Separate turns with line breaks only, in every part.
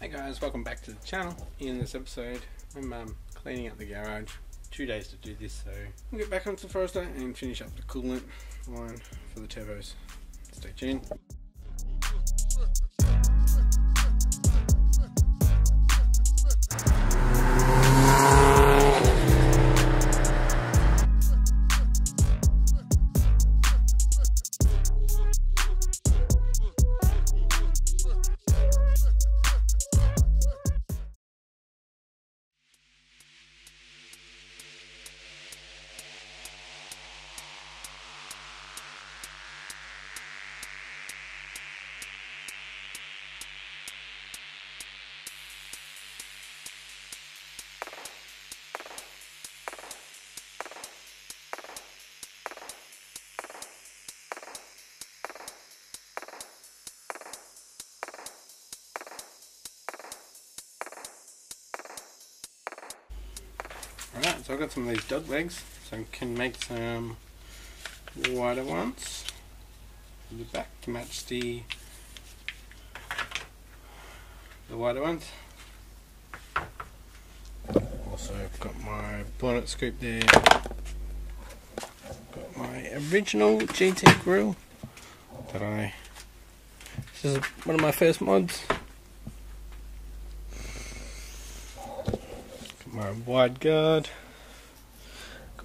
Hey guys, welcome back to the channel. In this episode, I'm um, cleaning up the garage. Two days to do this, so we'll get back onto the Forester and finish up the coolant line for the turbos. Stay tuned. I've got some of these dog legs, so I can make some wider ones in the back to match the the wider ones. Also I've got my bonnet scoop there. Got my original GT grill that I this is one of my first mods. my wide guard.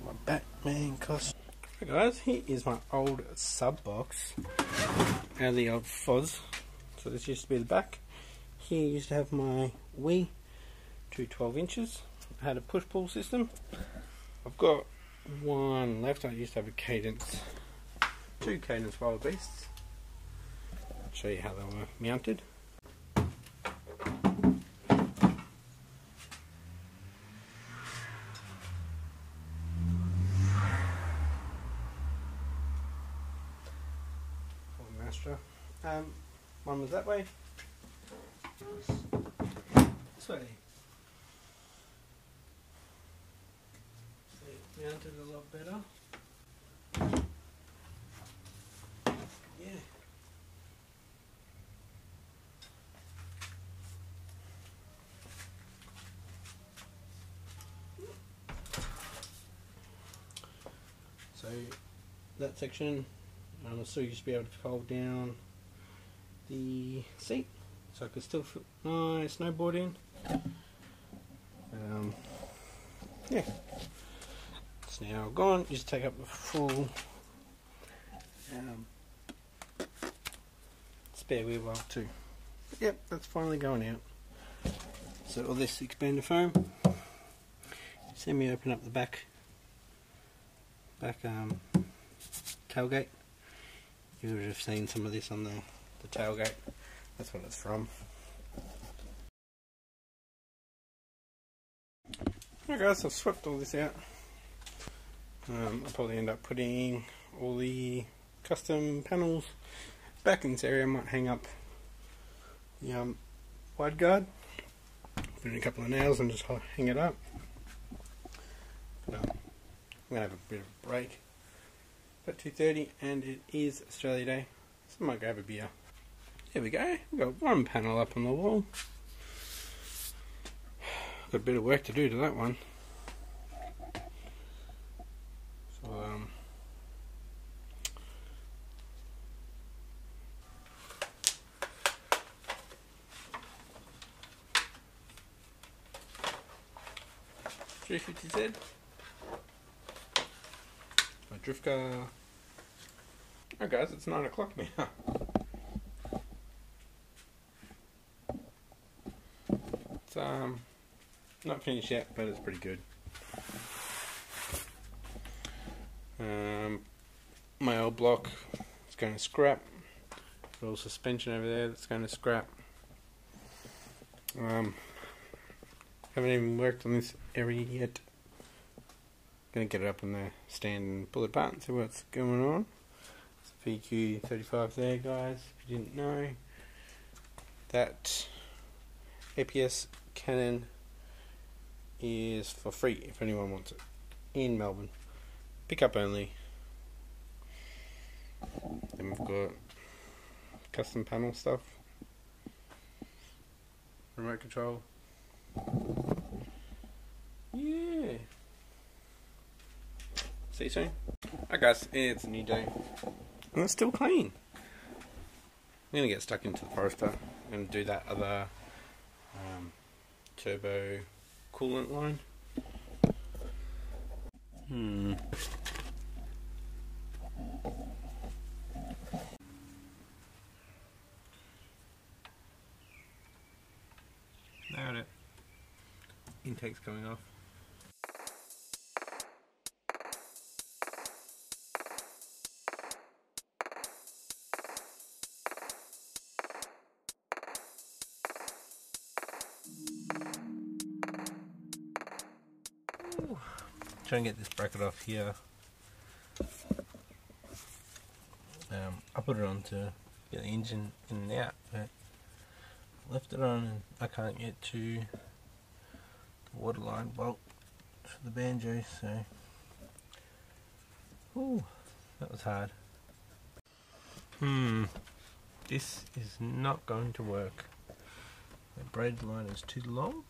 My Batman costume. Guys, here is my old sub box and the old Foz. So this used to be the back. Here used to have my Wii to 12 inches. I had a push pull system. I've got one left. I used to have a Cadence, two Cadence Wild Beasts. I'll show you how they were mounted. Astra. Um, one was that way. This way. So it a lot better. So that section um, so you just be able to fold down the seat so I could still fit my snowboard in. Um, yeah, it's now gone. Just take up the full um, spare wheel well too. But yep, that's finally going out. So all this expander foam. See me open up the back back um, tailgate. You would have seen some of this on the, the tailgate. That's what it's from. Alright guys, I've swept all this out. Um, I'll probably end up putting all the custom panels back in this area. I might hang up the um, wide guard, put in a couple of nails and just hang it up. But, um, I'm going to have a bit of a break at 2.30 and it is Australia Day, so I might go have a beer. There we go, we've got one panel up on the wall. Got a bit of work to do to that one. So, um, Three fifty Z. My drift car. Oh guys, it's nine o'clock now. um not finished yet, but it's pretty good. Um, my old block is going to scrap. Little suspension over there that's going to scrap. Um, haven't even worked on this area yet. Gonna get it up on the stand and pull it apart and see what's going on. It's VQ35 there, guys. If you didn't know, that APS Canon is for free if anyone wants it in Melbourne. Pickup only. Then we've got custom panel stuff. Remote control. Yeah. See you soon. Hi guys, it's a new day. And it's still clean. I'm gonna get stuck into the Forester and do that other um, turbo coolant line. Hmm. Nailed it. Intake's coming off. Try and get this bracket off here. Um, I put it on to get the engine in and out, but left it on and I can't get to the waterline bolt for the banjo, so Ooh, that was hard. Hmm, this is not going to work. The braid line is too long.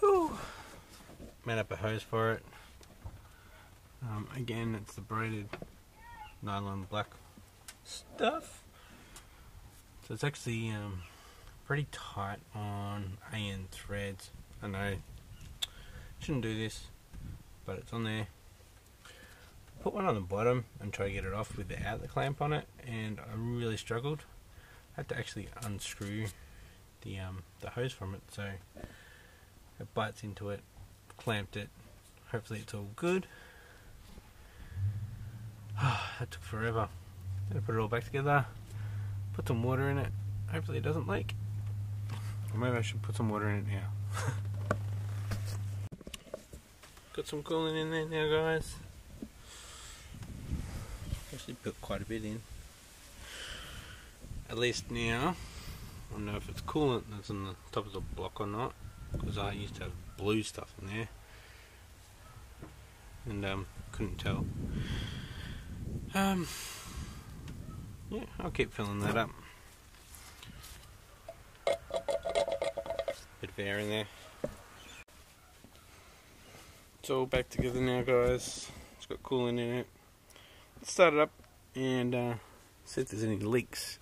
Whew. Made up a hose for it. Um, again, it's the braided nylon black stuff. So it's actually um, pretty tight on AN threads. I know, shouldn't do this, but it's on there. Put one on the bottom and try to get it off without the clamp on it, and I really struggled. I had to actually unscrew the um, the hose from it, so it bites into it, clamped it. Hopefully, it's all good. that took forever. Then I put it all back together, put some water in it. Hopefully, it doesn't leak. Or maybe I should put some water in it now. Got some coolant in there now, guys. Actually, put quite a bit in. At least now, I don't know if it's coolant that's on the top of the block or not, because I used to have blue stuff in there, and um, couldn't tell. Um, yeah, I'll keep filling that up. Bit of air in there. It's all back together now, guys. It's got coolant in it. Let's start it up and uh, see if there's any leaks.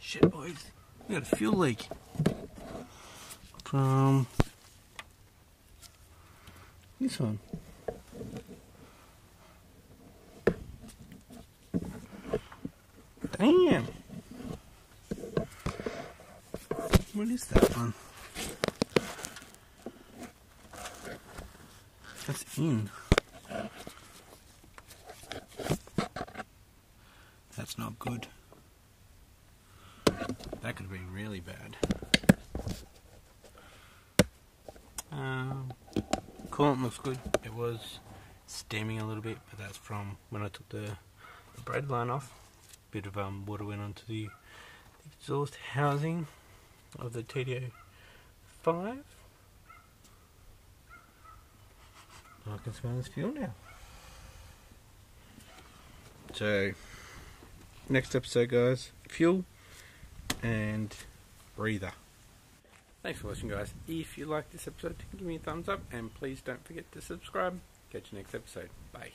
Shit, boys. We got a fuel leak. From um, this one. Damn. What is that one? That's in. That's not good. That could have been really bad. Um, coolant looks good. It was steaming a little bit, but that's from when I took the, the braid line off. A Bit of um, water went onto the, the exhaust housing of the TDO 5. I can smell this fuel now. So, next episode, guys, fuel and breather. Thanks for watching, guys. If you like this episode, give me a thumbs up and please don't forget to subscribe. Catch you next episode. Bye.